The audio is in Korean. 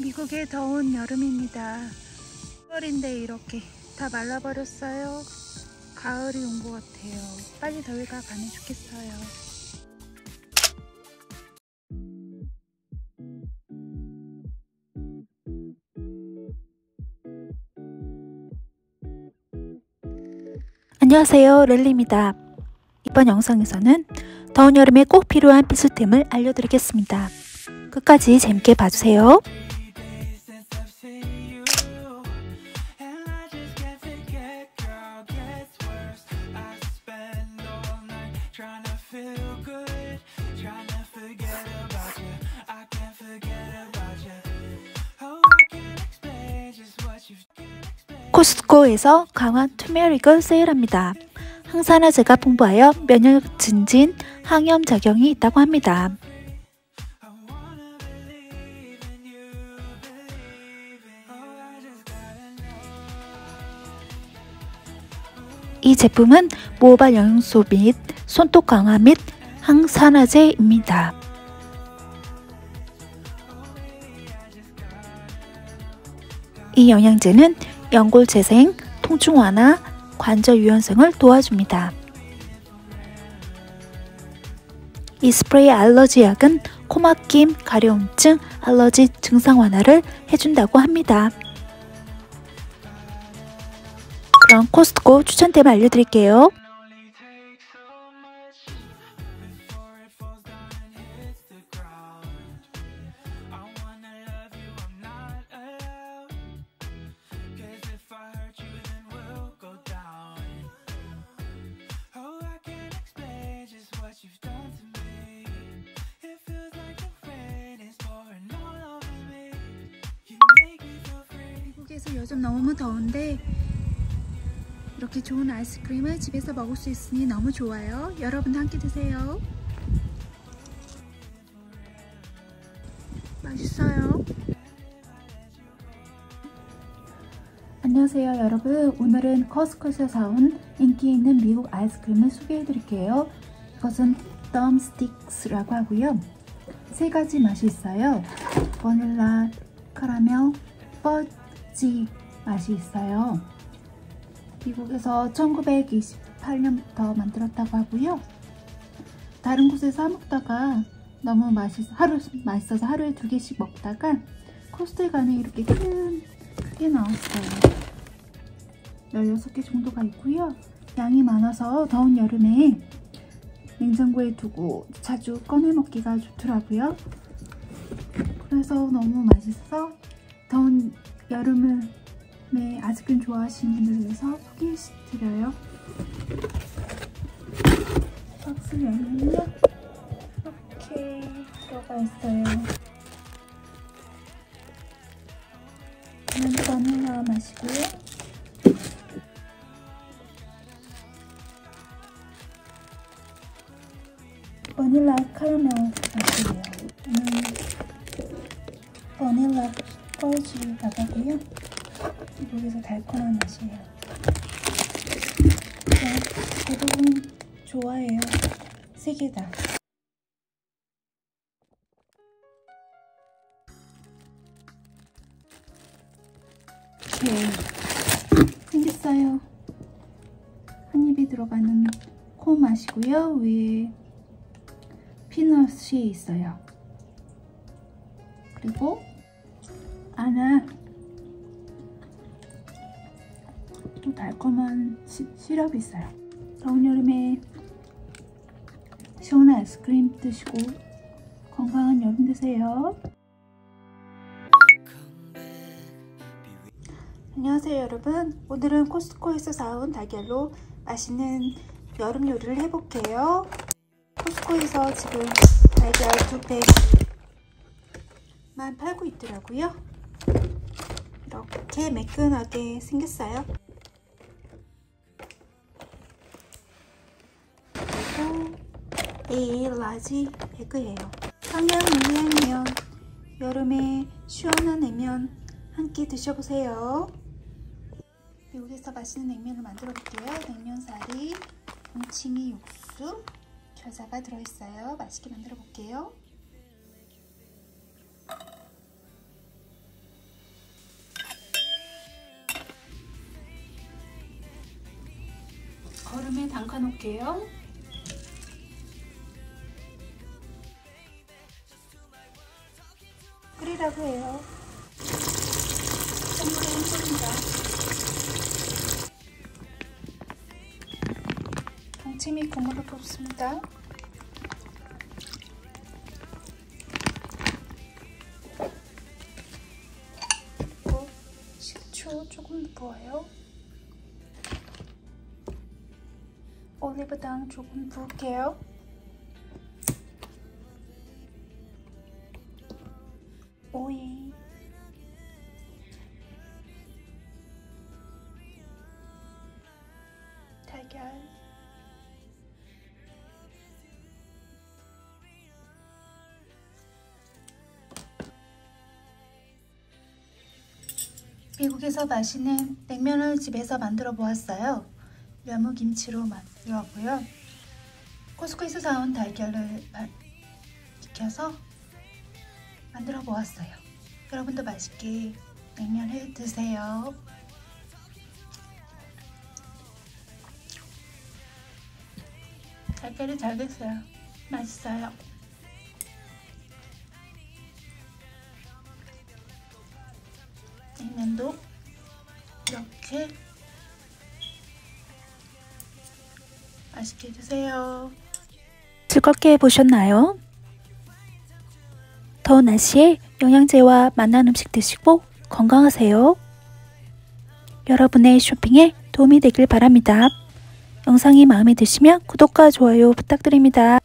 미국의 더운 여름입니다. 10월인데 이렇게 다 말라버렸어요. 가을이 온 것 같아요. 빨리 더위가 가면 좋겠어요. 안녕하세요 렐리입니다. 이번 영상에서는 더운 여름에 꼭 필요한 필수템을 알려드리겠습니다. 끝까지 재밌게 봐주세요. 코스트코에서 강한 투메릭을 세일합니다. 항산화제가 풍부하여 면역 증진, 항염 작용이 있다고 합니다. 이 제품은 모발 영양소 및 손톱 강화 및 항산화제입니다. 이 영양제는 연골 재생, 통증 완화, 관절 유연성을 도와줍니다. 이 스프레이 알러지 약은 코막힘, 가려움증, 알러지 증상 완화를 해준다고 합니다. 그럼 코스트코 추천템 알려드릴게요. 미국에서 요즘 너무 더운데 이렇게 좋은 아이스크림을 집에서 먹을 수 있으니 너무 좋아요. 여러분도 함께 드세요. 맛있어요. 안녕하세요 여러분 오늘은 코스코에서 사온 인기 있는 미국 아이스크림을 소개해 드릴게요 이것은 Drumsticks라고 하고요 세 가지 맛이 있어요 버닐라, 카라멜, 퍼 지 맛이 있어요 미국에서 1928년부터 만들었다고 하고요 다른 곳에서 먹다가 너무 맛있어 하루 맛있어서 하루에 두 개씩 먹다가 코스트에 가면 이렇게 큰 크게 나왔어요 16개 정도가 있고요. 양이 많아서 더운 여름에 냉장고에 두고 자주 꺼내 먹기가 좋더라고요. 그래서 너무 맛있어 더운 여름에 아이스크림 좋아하시는 분들 위해서 소개해드려요. 박스 열면요 이렇게 들어가 있어요. 바닐라 맛이고요. 바닐라 카라멜 맛이에요. 바닐라 펄지 바다고요. 미국에서 달콤한 맛이에요. 네, 대부분 좋아해요. 세 개 다. 이렇게 생겼어요. 한 입에 들어가는 코 맛이고요. 위에 피넛이 있어요. 그리고 안에 또 달콤한 시, 시럽이 있어요. 더운 여름에 시원한 아이스크림 드시고 건강한 여름 되세요. 안녕하세요 여러분 오늘은 코스트코에서 사온 달걀로 맛있는 여름 요리를 해볼게요 코스코에서 지금 달걀 두 팩만 팔고 있더라고요 이렇게 매끈하게 생겼어요 그리고 A 라지 에그예요 평양 밀양면 여름에 시원한 냉면 함께 드셔보세요 미국에서 맛있는 냉면을 만들어 볼게요. 냉면사리, 뭉치미 육수, 겨자가 들어있어요. 맛있게 만들어 볼게요. 놓을게요. 끓이라고 해요. 찬물에 헹궈니다 동치미 국물을 붓습니다. 식초 조금 부어요. 올리브당 조금 부을게요. 오이 달걀 미국에서 맛있는 냉면을 집에서 만들어 보았어요. 려무김치로 만들었고요. 코스코에서 사온 달걀을 익혀서 만들어 보았어요. 여러분도 맛있게 냉면을 드세요. 달걀이 잘 됐어요. 맛있어요. 냉면도 이렇게 맛있게 드세요. 즐겁게 보셨나요? 더운 날씨에 영양제와 맛난 음식 드시고 건강하세요. 여러분의 쇼핑에 도움이 되길 바랍니다. 영상이 마음에 드시면 구독과 좋아요 부탁드립니다.